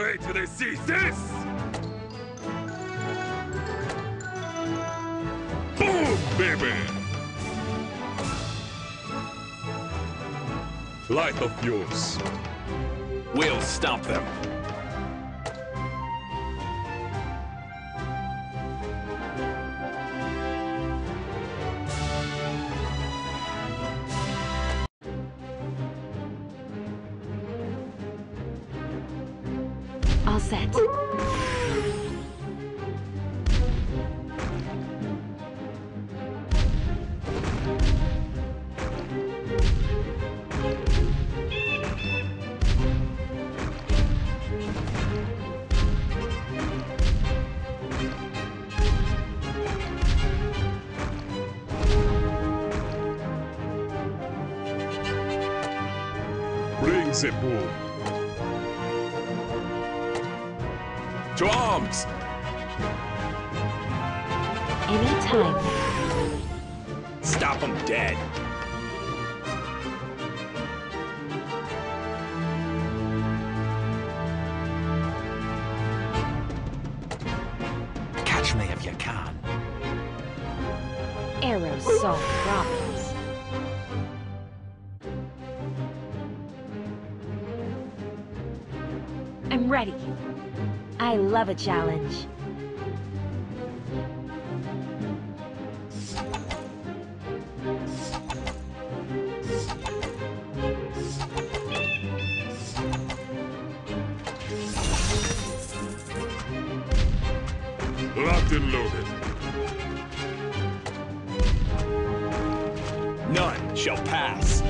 Wait till they see this! Boom, baby! Light of yours. We'll stop them. All set. The boom. To arms! Anytime. Stop them dead. Catch me if you can. Arrows solve problems. I'm ready. I love a challenge. Locked and loaded. None shall pass.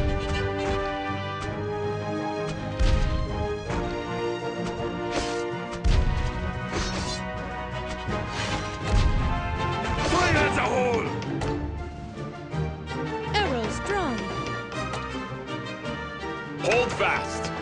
Hold fast.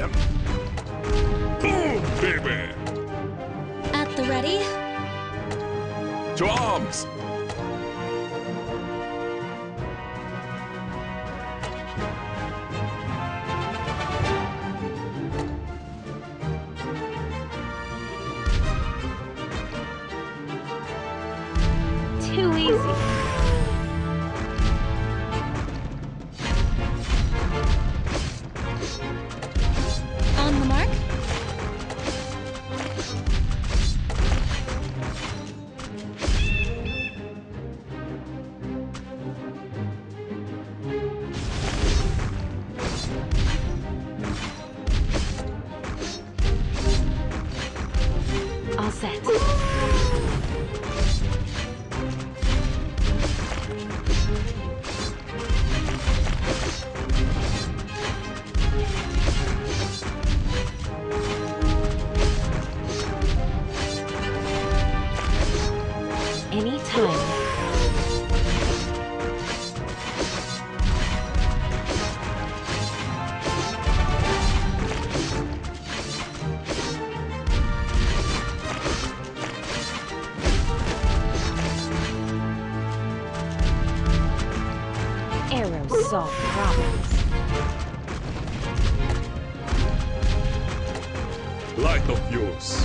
Them. Boom, baby! At the ready. To arms! Too easy. Set. Anytime. Arrows solve problems. Light of yours.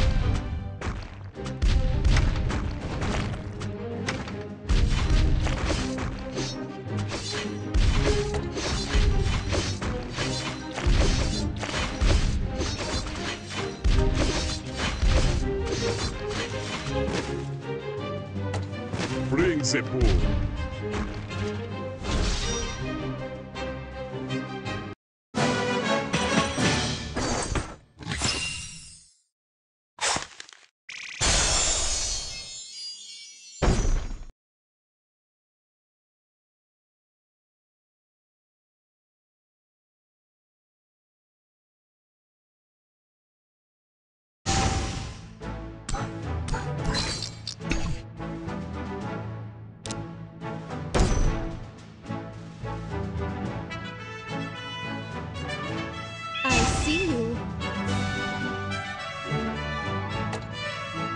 Bring the boom.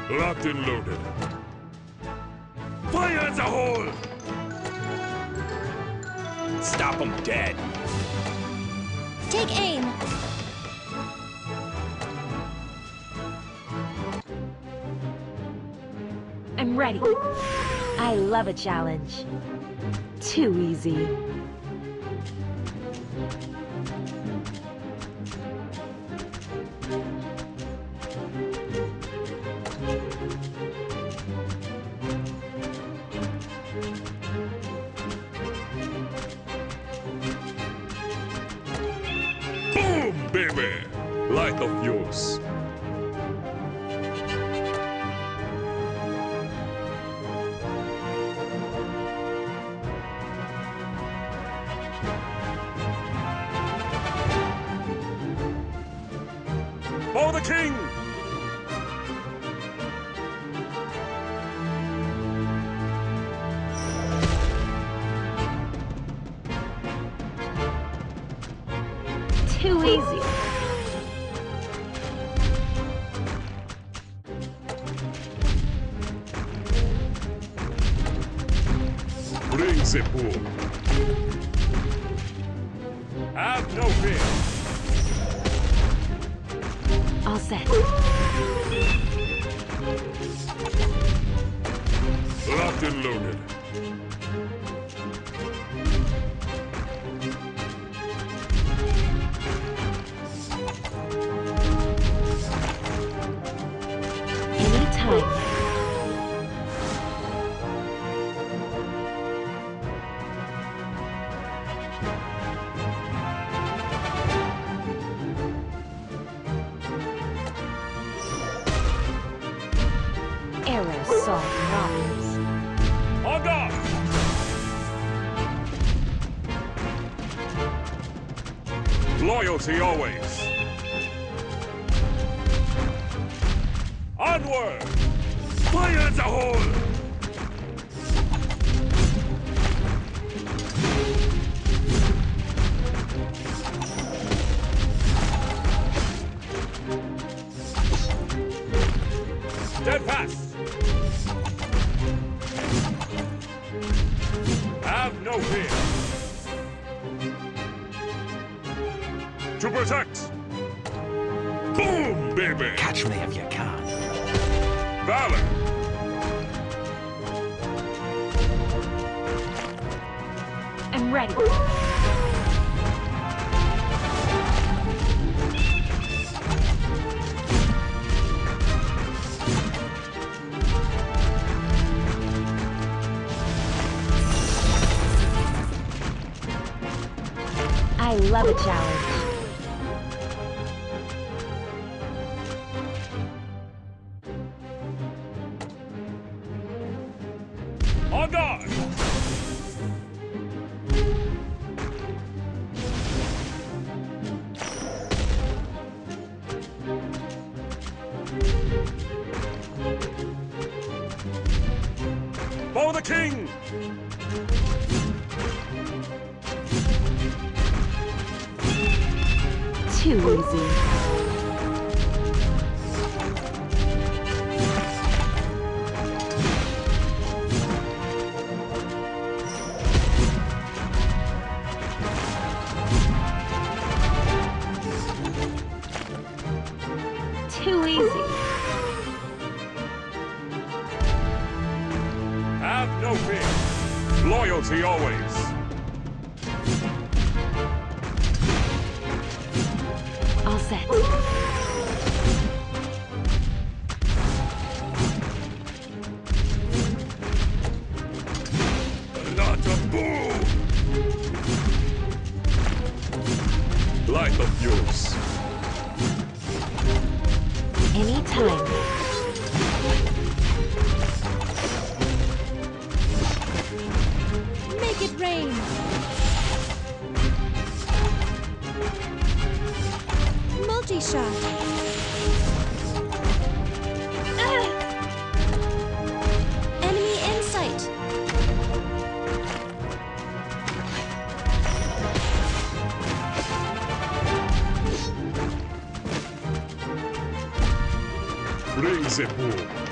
Locked and loaded. Fire in the hole! Stop them dead. Take aim. I'm ready. I love a challenge. Too easy. Baby! Light of yours. For the king! Too easy. Have no fear. All set. Locked and loaded. Loyalty always. Onward! Fire in the hole! Dead fast! Have no fear. To protect. Boom, baby. Catch me if you can. Valor. I'm ready. I love a challenge. On guard. For the king. Too easy. Too easy. Have no fear. Loyalty always. All set. Not a boom. Light of yours. Anytime. Make it rain. Multi-shot. Bring the boom.